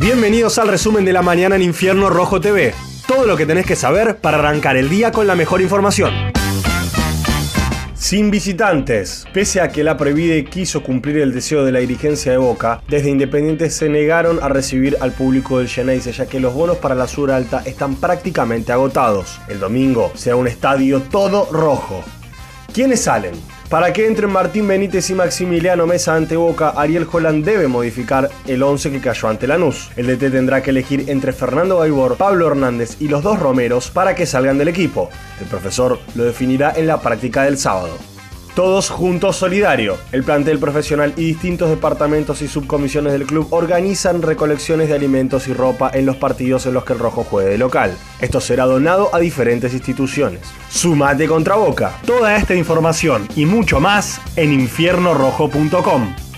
Bienvenidos al resumen de la mañana en Infierno Rojo TV. Todo lo que tenés que saber para arrancar el día con la mejor información. Sin visitantes. Pese a que la Previde quiso cumplir el deseo de la dirigencia de Boca, desde Independiente se negaron a recibir al público del Geneise ya que los bonos para la Sur Alta están prácticamente agotados. El domingo será un estadio todo rojo. ¿Quiénes salen? Para que entren Martín Benítez y Maximiliano Mesa ante Boca, Ariel Holland debe modificar el 11 que cayó ante Lanús. El DT tendrá que elegir entre Fernando Gaibor, Pablo Hernández y los dos Romeros para que salgan del equipo. El profesor lo definirá en la práctica del sábado. Todos Juntos Solidario. El plantel profesional y distintos departamentos y subcomisiones del club organizan recolecciones de alimentos y ropa en los partidos en los que el rojo juegue de local. Esto será donado a diferentes instituciones. Sumate contra Boca. Toda esta información y mucho más en infiernorrojo.com.